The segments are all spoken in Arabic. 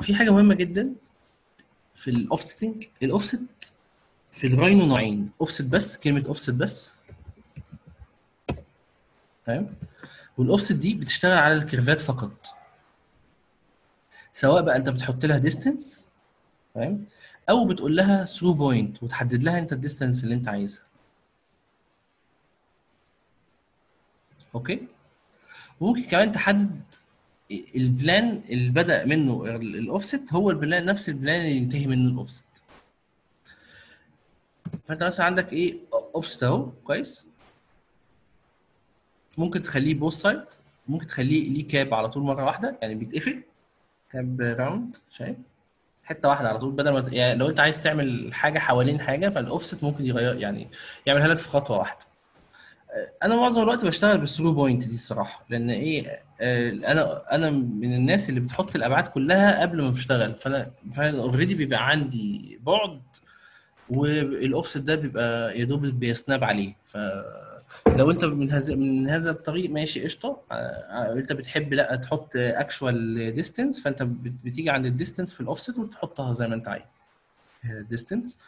في حاجة مهمة جدا في ال offsetting. ال offset في ال Rhino نوعين. أوفست بس كلمة أوفست بس. تمام؟ والأوفست دي بتشتغل على ال curve ات فقط. سواء بقى أنت بتحط لها distance تمام؟ أو بتقول لها through point وتحدد لها أنت ال distance اللي أنت عايزها. okay؟ وممكن كمان تحدد البلان اللي بدأ منه الاوفست هو البلان نفس البلان اللي ينتهي منه الاوفست فأنت مثلا عندك إيه؟ اوفست أهو كويس. ممكن تخليه both side ممكن تخليه ليه cap على طول مرة واحدة يعني بيتقفل. cap round شايف؟ حتة واحدة على طول بدل ما يعني لو أنت عايز تعمل حاجة حوالين حاجة فالاوفست ممكن يغير يعني يعملها لك في خطوة واحدة. أنا معظم الوقت بشتغل بال through point دي الصراحة لأن إيه أنا أنا من الناس اللي بتحط الأبعاد كلها قبل ما بشتغل فأنا فأنا already بيبقى عندي بعد والاوفست ده بيبقى يا دوب بي snap عليه فلو أنت من هذا من هذا الطريق ماشي قشطة أنت بتحب لأ تحط actual distance فأنت بتيجي عند ال distance في الاوفست وتحطها زي ما أنت عايز. ال distance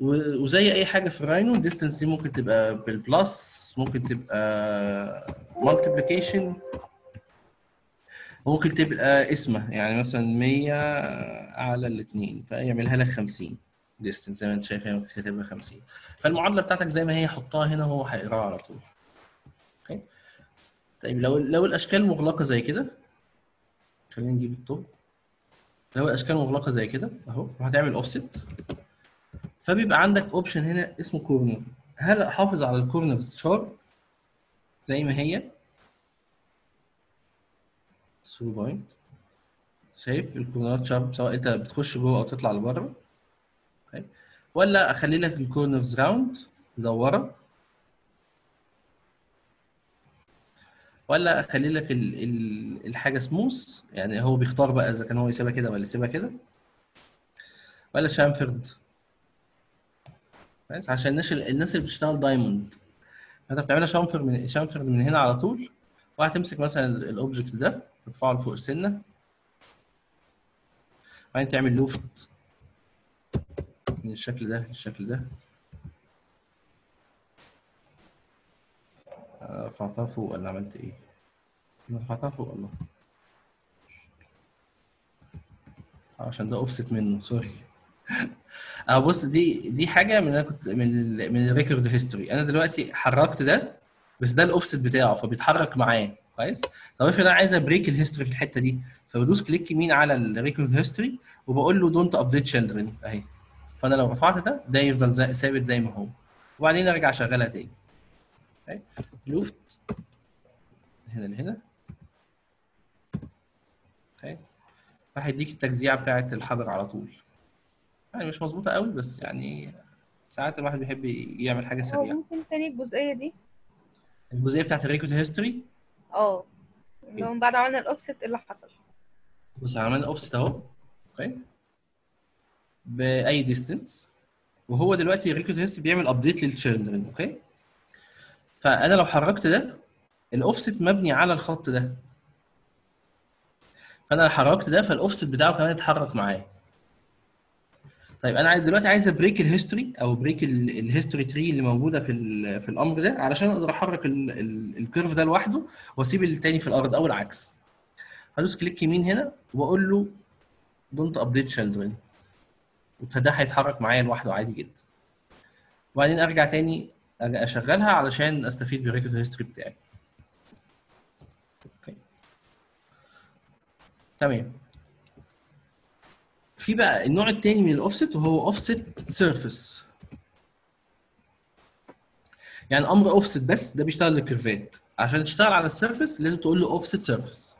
وزي أي حاجة في ال Rhino ال distance دي ممكن تبقى بال plus ممكن تبقى multiplication ممكن تبقى اسمه يعني مثلا 100 على الاثنين فيعملها لك 50 distance زي ما أنت شايف هي كاتبها 50 فالمعادلة بتاعتك زي ما هي حطها هنا هو هيقراها على طول. okay؟ طيب لو لو الأشكال مغلقة زي كده خلينا نجيب ال top. لو الأشكال مغلقة زي كده أهو وهتعمل اوفست فبيبقى عندك option هنا اسمه corner هل أحافظ على ال corners sharp زي ما هي؟ through point شايف ال corner ات sharp سواء أنت بتخش جوه أو تطلع لبره. ولا أخلي لك ال corners round مدوره ولا أخلي لك ال ال الحاجة سموث يعني هو بيختار بقى إذا كان هو يسيبها كده ولا يسيبها كده. ولا chamfered بس عشان الناس الناس اللي بتشتغل diamond. انت بتعملها chamfer من chamfer من هنا على طول. وهتمسك مثلا ال object ده ترفعه لفوق السنة. بعدين تعمل loft. من الشكل ده للشكل ده. رفعتها فوق ولا عملت إيه؟ رفعتها فوق والله. عشان ده اوفست منه sorry آه بص دي دي حاجة من أنا كنت من من ال record history. أنا دلوقتي حركت ده بس ده الأوفست بتاعه فبيتحرك معاه كويس؟ طب افرض أنا عايز أ break ال history في الحتة دي فبدوس click يمين على ال record history وبقول له don't update children أهي. فأنا لو رفعت ده ده يفضل ثابت زي ما هو. وبعدين أرجع اشغلها تاني. okay loft. هنا لهنا. okay فهيديك التجزيعه بتاعت الحجر على طول. يعني مش مظبوطة قوي بس يعني ساعات الواحد بيحب يعمل حاجة سريعة. ممكن تاني الجزئية دي؟ الجزئية بتاعت ال record history؟ آه. اللي هو من بعد عملنا الاوفست إيه اللي حصل. بص عملنا اوفست اهو okay بأي distance وهو دلوقتي ال record history بيعمل update لل children okay فأنا لو حركت ده الاوفست مبني على الخط ده. فأنا لو حركت ده فالاوفست بتاعه كمان يتحرك معايا. طيب أنا دلوقتي عايز ا break ال history أو break ال history tree اللي موجودة في في الأمر ده علشان أقدر أحرك ال- ال- ال curve ده لوحده وأسيب التاني في الأرض أو العكس. هدوس click يمين هنا وأقول له don't update children فده هيتحرك معايا لوحده عادي جدا. وبعدين أرجع تاني أشغلها علشان أستفيد بال record history بتاعي. تمام. في بقى النوع التاني من الاوفست وهو offset surface يعني أمر اوفست بس ده بيشتغل لل curve ات. عشان تشتغل على ال surface لازم تقول له offset surface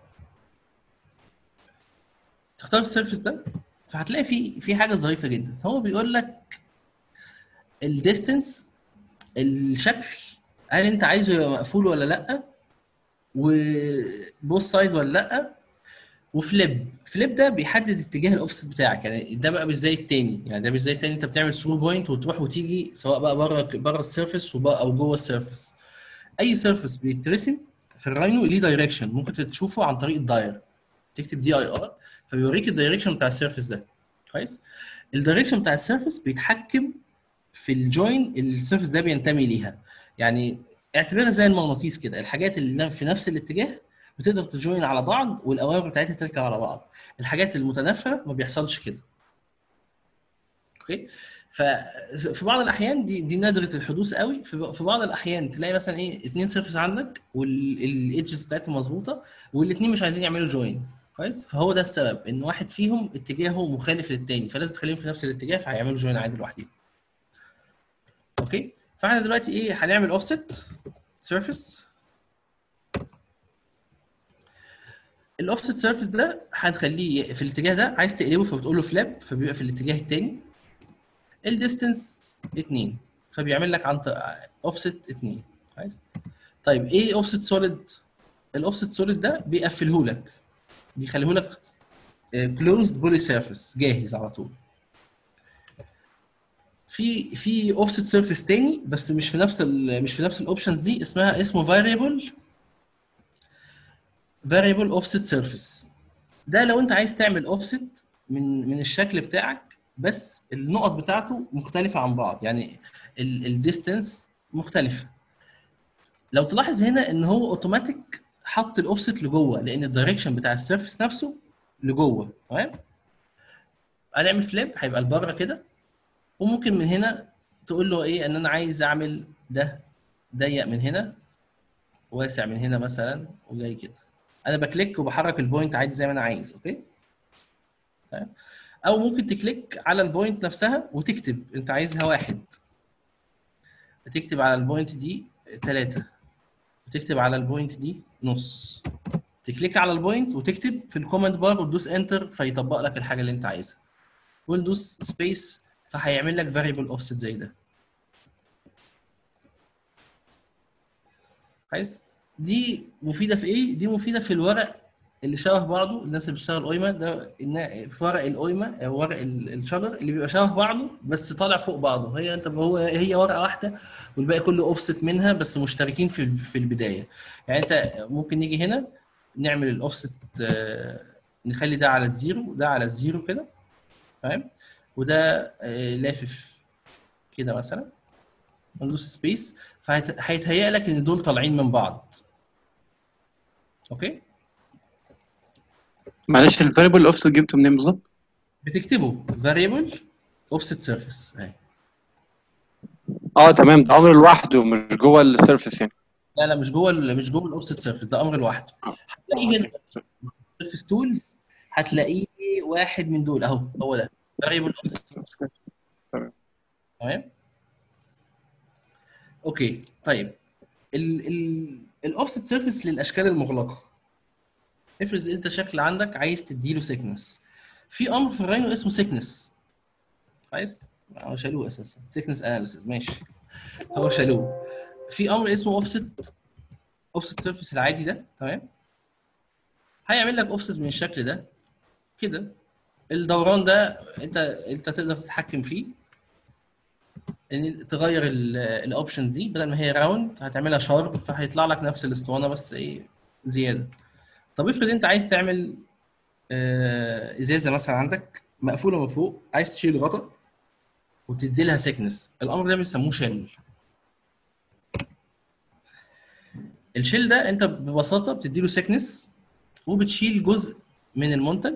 تختار ال surface ده فهتلاقي في في حاجة ظريفة جدا. هو بيقول لك ال distance الشكل هل أنت عايزه يبقى مقفول ولا لأ؟ و both side ولا لأ؟ و flip. flip ده بيحدد اتجاه الاوفست بتاعك يعني ده بقى مش زي التاني يعني ده مش زي التاني. انت بتعمل through point وتروح وتيجي سواء بقى بره بره ال surface وبقى أو جوه ال surface أي surface بيترسم في الراينو ليه direction ممكن تشوفه عن طريق ال dir تكتب D I R فبيوريك ال direction بتاع ال surface ده. كويس؟ ال direction بتاع ال surface بيتحكم في ال join اللي ال surface ده بينتمي ليها. يعني اعتبرها زي المغناطيس كده الحاجات اللي في نفس الاتجاه بتقدر ت join على بعض والأوامر بتاعتها تركب على بعض. الحاجات المتنافرة ما بيحصلش كده. okay؟ ففي بعض الأحيان دي دي نادرة الحدوث قوي. في بعض الأحيان تلاقي مثلا إيه اتنين surface عندك وال edges بتاعتهم مظبوطة والاثنين مش عايزين يعملوا join كويس؟ فهو ده السبب إن واحد فيهم اتجاهه مخالف للتاني فلازم تخليهم في نفس الاتجاه فهيعملوا join عادي لوحدهم okay؟ فإحنا دلوقتي إيه هنعمل offset surface ال offset surface ده هنخليه في الاتجاه ده عايز تقلبه فبتقول له flip فبيبقى في الاتجاه الثاني ال distance 2 فبيعمل لك عن اوفست 2 كويس طيب إيه offset solid ال offset solid ده بيقفله لك بيخليه لك closed polysurface جاهز على طول. في في offset surface تاني بس مش في نفس مش في نفس ال options دي اسمها اسمه variable variable offset surface ده لو انت عايز تعمل اوفست من من الشكل بتاعك بس النقط بتاعته مختلفة عن بعض. يعني ال distance مختلفة. لو تلاحظ هنا إن هو اوتوماتيك حط الاوفست لجوه لأن ال direction بتاع ال surface نفسه لجوه. تمام؟ هنعمل flip هيبقى لبره كده. وممكن من هنا تقول له إيه؟ إن أنا عايز أعمل ده ضيق من هنا واسع من هنا مثلا وجاي كده. أنا ب click وبحرك ال point عادي زي ما أنا عايز okay؟ تمام؟ أو ممكن ت click على ال point نفسها وتكتب أنت عايزها واحد. تكتب على ال point دي ثلاثة وتكتب على ال point دي نص. ت click على ال point وتكتب في ال command bar وتدوس enter فيطبق لك الحاجة اللي أنت عايزها. وندوس space فهيعمل لك variable offset زي ده. كويس؟ دي مفيدة في إيه؟ دي مفيدة في الورق اللي شبه بعضه الناس اللي بتشتغل اويما ده في ورق الاويما أو ورق الشجر اللي بيبقى شبه بعضه بس طالع فوق بعضه. هي أنت هو هي ورقة واحدة والباقي كله اوفست منها بس مشتركين في في البداية. يعني أنت ممكن نيجي هنا نعمل الاوفست نخلي ده على ال zero ده على ال zero كده فاهم وده لافف كده مثلا ندوس space فهيتهيأ لك إن دول طالعين من بعض. okay؟ معلش ال variable offset جبته منين بالظبط؟ بتكتبه. variable offset surface أهي. آه تمام. ده أمر لوحده مش جوه ال surface يعني. لا لا مش جوه مش جوه ال offset surface ده أمر لوحده. هتلاقيه هنا. surface tools هتلاقيه واحد من دول. أهو هو ده. variable offset تمام. تمام؟ okay. طيب. ال offset surface للاشكال المغلقه. افرض انت شكل عندك عايز تديله thickness في أمر في الراينو اسمه thickness كويس؟ هو شالوه أساسا. thickness analysis ماشي. هو شالوه. في أمر اسمه offset offset surface العادي ده. تمام؟ هيعمل لك اوفست من الشكل ده. كده. الدوران ده انت انت تقدر تتحكم فيه. إن تغير ال options دي بدل ما هي round هتعملها sharp فهيطلع لك نفس الاسطوانة بس إيه زيادة. طب افرض أنت عايز تعمل آه إزازة مثلا عندك مقفولة من فوق عايز تشيل غطا وتدي لها thickness الأمر ده بيسموه shell ال shell ده أنت ببساطة بتدي له thickness وبتشيل جزء من المنتج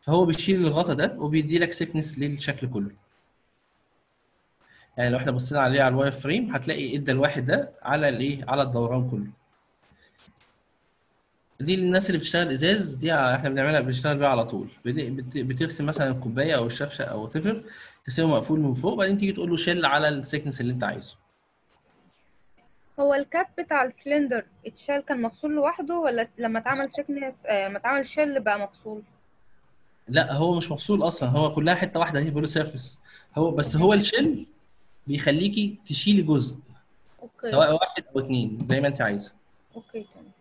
فهو بيشيل الغطا ده وبيدي لك thickness للشكل كله. يعني لو إحنا بصينا عليه على ال wireframe هتلاقي إدى الواحد ده على الإيه؟ على الدوران كله. دي الناس اللي بتشتغل إزاز دي إحنا بنعملها بنشتغل بيها على طول. بترسم مثلا الكوباية أو الشفشه أو تفر تسيبه مقفول من فوق بعدين تيجي تقول له shell على ال thickness اللي أنت عايزه. هو ال cap بتاع السلندر اتشال كان مفصول لوحده ولا لما اتعمل thickness آه لما اتعمل shell بقى مفصول لا هو مش مفصول أصلا هو كلها حتة واحدة هي polysurface هو بس هو ال shell بيخليكي تشيلي جزء okay. سواء واحد أو اتنين زي ما انت عايزة. okay تمام.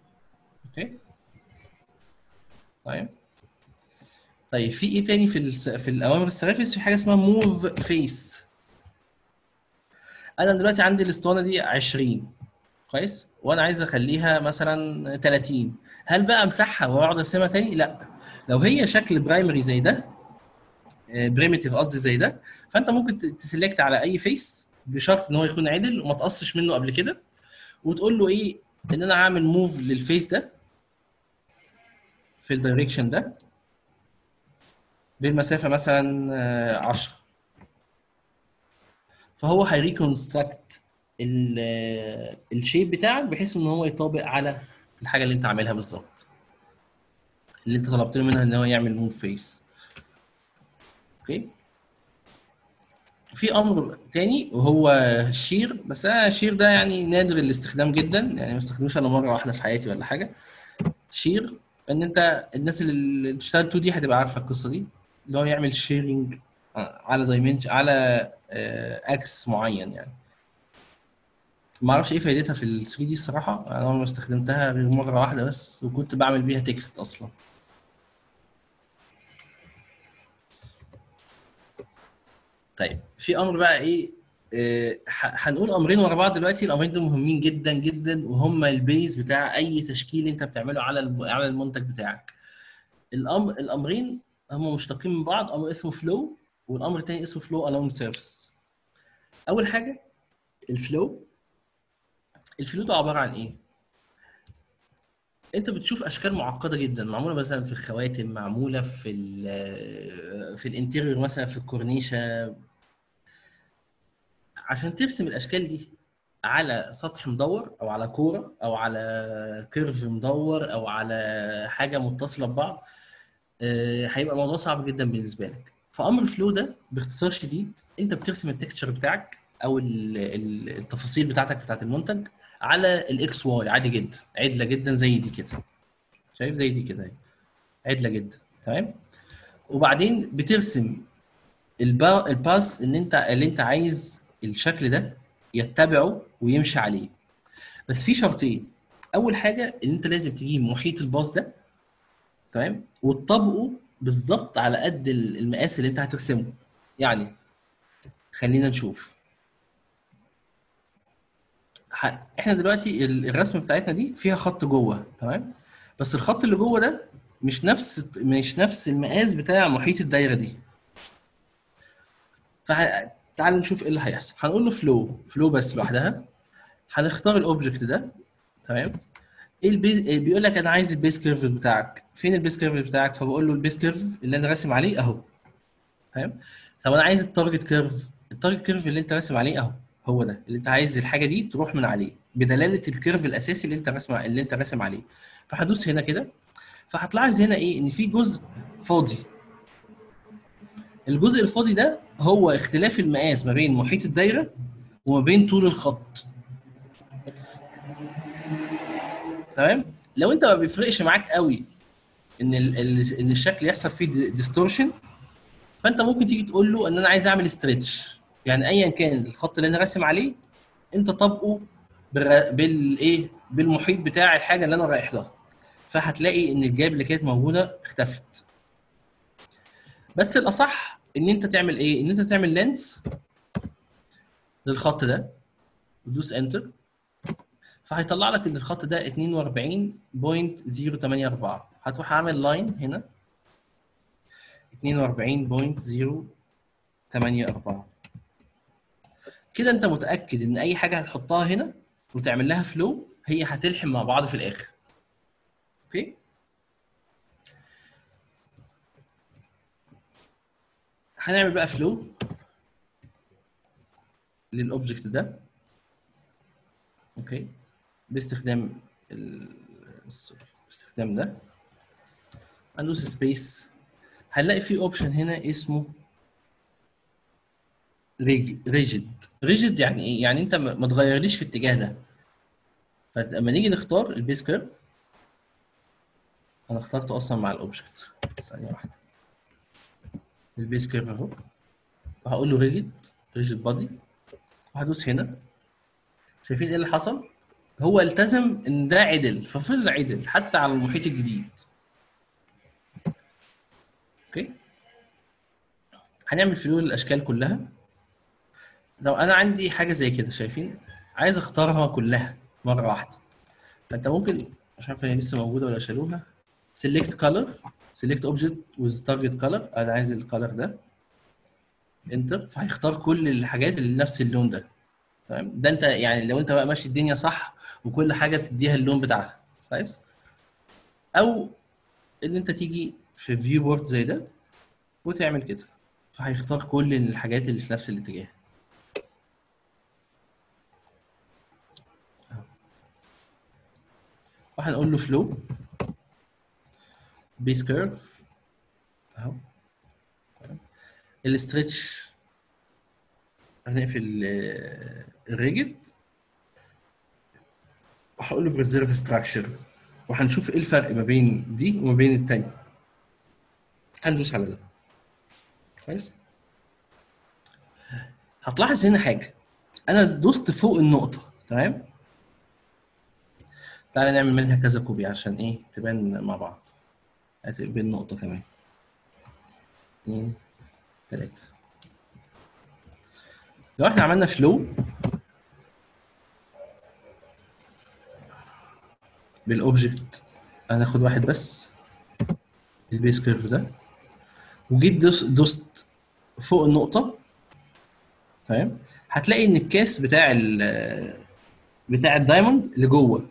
okay؟ طيب. طيب في إيه تاني في الس... في الأوامر ال surface في حاجة اسمها move face أنا دلوقتي عندي الاسطوانة دي 20 كويس؟ وأنا عايز أخليها مثلا 30 هل بقى أمسحها وأقعد أرسمها تاني؟ لأ. لو هي شكل primary زي ده primitive قصدي زي ده. فأنت ممكن ت select على أي face بشرط إن هو يكون عدل وما تقصش منه قبل كده وتقول له إيه إن أنا هعمل move لل face ده في ال direction ده بالمسافة مثلا آه، 10 فهو هي reconstruct ال shape بتاعك بحيث إن هو يطابق على الحاجة اللي أنت عاملها بالظبط اللي أنت طلبت له منها إن هو يعمل move face okay. في أمر تاني وهو ال shear بس أنا ال shear ده يعني نادر الاستخدام جدا. يعني ما استخدموش الا مرة واحدة في حياتي ولا حاجة. shear إن أنت الناس اللي بتشتغل 2D هتبقى عارفة القصة دي. اللي هو يعمل shearing على dimension على axis معين يعني. ما أعرفش إيه فايدتها في ال 3D الصراحة. أنا ما استخدمتها غير مرة واحدة بس وكنت بعمل بيها text أصلا. طيب في أمر بقى إيه آه، هنقول أمرين ورا بعض دلوقتي. الأمرين دول مهمين جدا جدا وهم ال base بتاع أي تشكيل أنت بتعمله على على المنتج بتاعك. الامر الأمرين هم مشتقين من بعض أمر اسمه flow والأمر الثاني اسمه flow along surface أول حاجة ال flow ال flow ده عبارة عن إيه؟ أنت بتشوف أشكال معقدة جدا. معمولة مثلا في الخواتم معمولة في ال في ال interior مثلا في الكورنيشة. عشان ترسم الأشكال دي على سطح مدور أو على كورة أو على curve مدور أو على حاجة متصلة ببعض آه، هيبقى الموضوع صعب جدا بالنسبة لك. فأمر flow ده باختصار شديد أنت بترسم ال texture بتاعك أو ال- ال- التفاصيل بتاعتك بتاعت المنتج على ال X Y. عادي جدا. عدلة جدا زي دي كده. شايف زي دي كده. عدلة جدا. تمام؟ وبعدين بترسم ال pa- ال path اللي انت اللي انت عايز الشكل ده يتبعه ويمشي عليه. بس في شرطين. أول حاجة إن أنت لازم تجيب محيط الباص ده. تمام؟ وتطبقه بالظبط على قد ال- المقاس اللي أنت هترسمه. يعني خلينا نشوف. إحنا دلوقتي ال- الرسمه بتاعتنا دي فيها خط جوه تمام؟ بس الخط اللي جوه ده مش نفس مش نفس المقاس بتاع محيط الدايرة دي. فتعال نشوف إيه اللي هيحصل. هنقول له فلو فلو بس لوحدها. هنختار ال object ده تمام؟ إيه ال base إيه بيقول لك أنا عايز ال base curve بتاعك. فين ال base curve بتاعك؟ فبقول له ال base curve اللي أنا راسم عليه أهو فاهم طب أنا عايز ال target curve ال target curve اللي أنت راسم عليه أهو. هو ده اللي انت عايز الحاجة دي تروح من عليه بدلالة ال curve الأساسي اللي انت راسم اللي انت راسم عليه. فهدوس هنا كده فهتلاحظ هنا إيه؟ إن في جزء فاضي. الجزء الفاضي ده هو اختلاف المقاس ما بين محيط الدايرة وما بين طول الخط. تمام؟ لو انت ما بيفرقش معاك قوي إن إن الشكل يحصل فيه distortion فأنت ممكن تيجي تقول له إن أنا عايز أعمل stretch يعني ايا كان الخط اللي أنا راسم عليه أنت طبقه بالايه بالمحيط بتاع الحاجة اللي أنا رايح لها. فهتلاقي إن ال gap اللي كانت موجودة اختفت. بس الأصح إن أنت تعمل إيه؟ إن أنت تعمل length للخط ده وتدوس enter فهيطلع لك إن الخط ده 42.084 هتروح عامل line هنا. 42.084 كده انت متأكد ان اي حاجة هتحطها هنا وتعمل لها flow هي هتلحم مع بعض في الآخر. okay؟ هنعمل بقى flow لل object ده. okay؟ باستخدام باستخدام ده. هندوس space هنلاقي في option هنا اسمه rigid. rigid يعني إيه؟ يعني أنت ما تغيرليش في الاتجاه ده. فلما نيجي نختار ال base curve أنا اخترته أصلا مع ال object ثانية واحدة. ال base curve أهو. وهقول له rigid rigid body. وهدوس هنا. شايفين إيه اللي حصل؟ هو التزم إن ده عدل ففضل عدل حتى على المحيط الجديد. okay؟ هنعمل flow للاشكال كلها. لو أنا عندي حاجة زي كده شايفين؟ عايز أختارها كلها مرة واحدة. فأنت ممكن مش عارف هي لسه موجودة ولا شالوها. Select color select object with target color. أنا عايز ال color ده. enter فهيختار كل الحاجات اللي نفس اللون ده. تمام؟ ده أنت يعني لو أنت بقى ماشي الدنيا صح وكل حاجة بتديها اللون بتاعها. كويس؟ أو إن أنت تيجي في viewport زي ده وتعمل كده. فهيختار كل الحاجات اللي في نفس الاتجاه. وهنقول له flow base curve أهو. ال stretch هنقفل ال rigid وهقول له preserve structure وهنشوف إيه الفرق ما بين دي وما بين التانية هندوس على ده. كويس؟ هتلاحظ هنا حاجة. أنا دوست فوق النقطة تمام؟ تعالى نعمل منها كذا copy عشان إيه؟ تبان مع بعض. هتقبل نقطة كمان. اتنين تلاتة. لو إحنا عملنا flow بال object هناخد واحد بس ال base curve ده. وجيت دوس دوست فوق النقطة. تمام؟ هتلاقي إن الكاس بتاع ال بتاع ال diamond لجوه.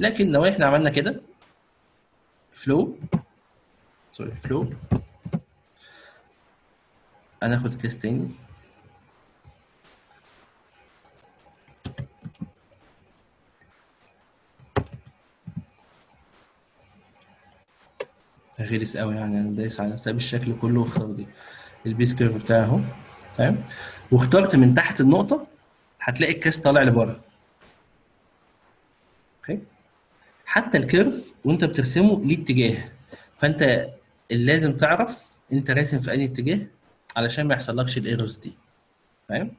لكن لو إحنا عملنا كده flow sorry flow هناخد كاس تاني غلس قوي يعني أنا دايس على ساب الشكل كله واختار دي ال base curve بتاعي اهو فاهم؟ واخترت من تحت النقطة هتلاقي الكاس طالع لبره. okay؟ حتى ال curve وانت بترسمه ليه اتجاه فانت لازم تعرف انت راسم في انهي اتجاه علشان ما يحصلكش ال errors دي. فاهم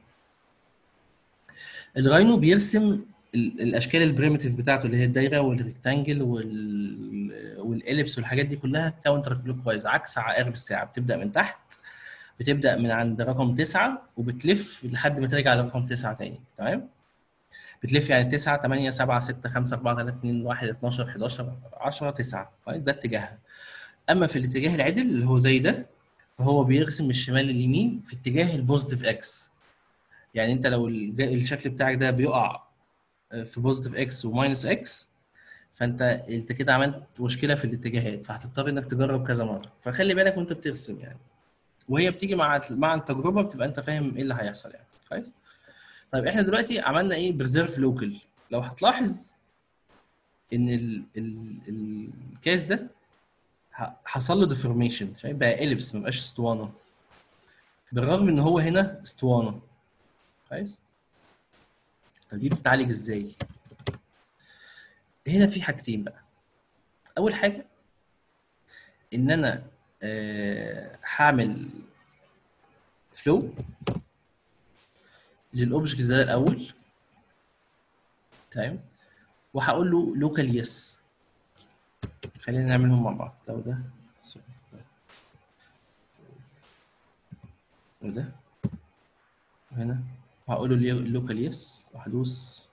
الراينو بيرسم ال- الأشكال ال primitive بتاعته اللي هي الدايرة وال rectangle وال وال ellipse والحاجات دي كلها counter clockwise عكس عقارب الساعة. بتبدأ من تحت بتبدأ من عند رقم تسعة وبتلف لحد ما ترجع لرقم تسعة تاني. تمام؟ بتلف يعني 9 8 7 6 5 4 3 2 1 12 11 10 9 كويس ده اتجاهها. أما في الاتجاه العدل اللي هو زي ده فهو بيرسم من الشمال لليمين في اتجاه ال positive X يعني أنت لو الشكل بتاعك ده بيقع في positive X و minus X فأنت أنت كده عملت مشكلة في الاتجاهات فهتضطر إنك تجرب كذا مرة. فخلي بالك وأنت بترسم يعني. وهي بتيجي مع مع التجربة بتبقى أنت فاهم إيه اللي هيحصل يعني. كويس؟ طيب إحنا دلوقتي عملنا إيه؟ preserve local لو هتلاحظ إن ال ال الكاس ده حصل له deformation شايف بقى ellipse ما بقاش اسطوانة. بالرغم إن هو هنا اسطوانة. كويس؟ طب دي بتتعالج إزاي؟ هنا في حاجتين بقى. أول حاجة إن أنا آه، هعمل flow لل object ده الأول. تمام. وهقول له local yes خلينا نعملهم مع بعض. ده. وده وهنا وهقول له local yes وهدوس.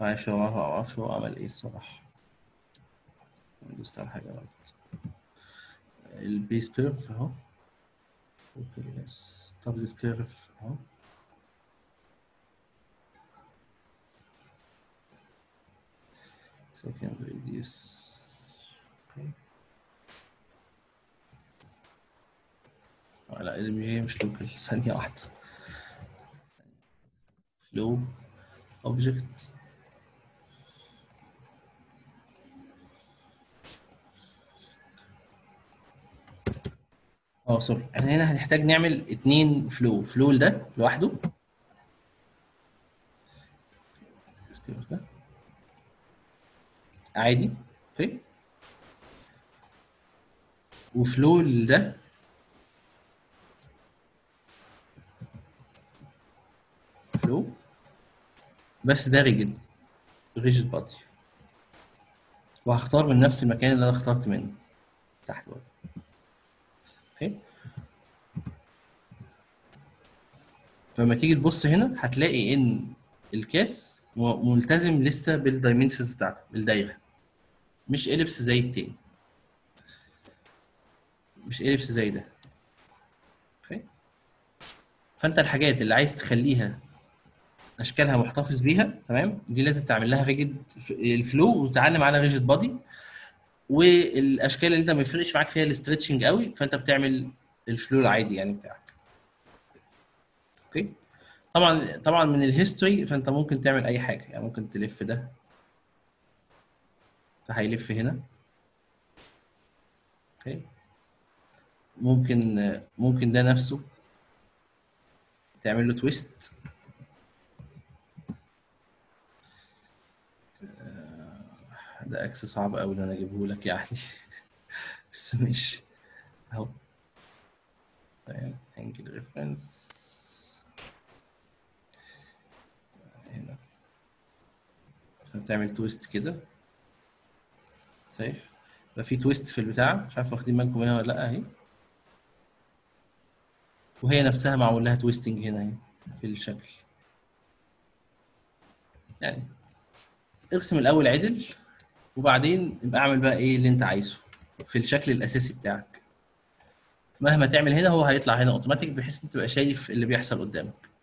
معلش هو ما أعرفش هو عمل إيه الصراحة. دوست على حاجة غلط ال base curve اهو okay target curve اهو second radius لا هي مش local ثانية واحدة. Flow object. آه sorry إحنا هنا هنحتاج نعمل اتنين flow flow ده لوحده. ده. عادي. okay و flow ده flow بس ده rigid rigid body وهختار من نفس المكان اللي أنا اخترت منه. تحت برضه okay فلما تيجي تبص هنا هتلاقي إن الكاس ملتزم لسه بال dimensions بتاعته الدايره مش ellipse زي التاني. مش ellipse زي ده. okay؟ فأنت الحاجات اللي عايز تخليها أشكالها محتفظ بيها تمام؟ دي لازم تعمل لها rigid ال flow وتتعلم على rigid body والأشكال اللي أنت ما يفرقش معاك فيها ال stretching قوي فأنت بتعمل ال flow العادي يعني بتاعك. okay طبعا طبعا من ال history فأنت ممكن تعمل أي حاجة. يعني ممكن تلف ده. فهيلف هنا. okay. ممكن ممكن ده نفسه تعمل له twist ده إكس صعب قوي إن أنا أجيبه لك يعني. بس ماشي. أهو. طيب angle reference تعمل twist كده. شايف؟ يبقى في twist في البتاع. مش عارف واخدين بالكم منها ولا لأ أهي. وهي نفسها معمول لها twisting هنا أهي في الشكل. يعني ارسم الأول عدل وبعدين يبقى اعمل بقى إيه اللي أنت عايزه في الشكل الأساسي بتاعك. مهما تعمل هنا هو هيطلع هنا اوتوماتيك بحيث أنت تبقى شايف اللي بيحصل قدامك.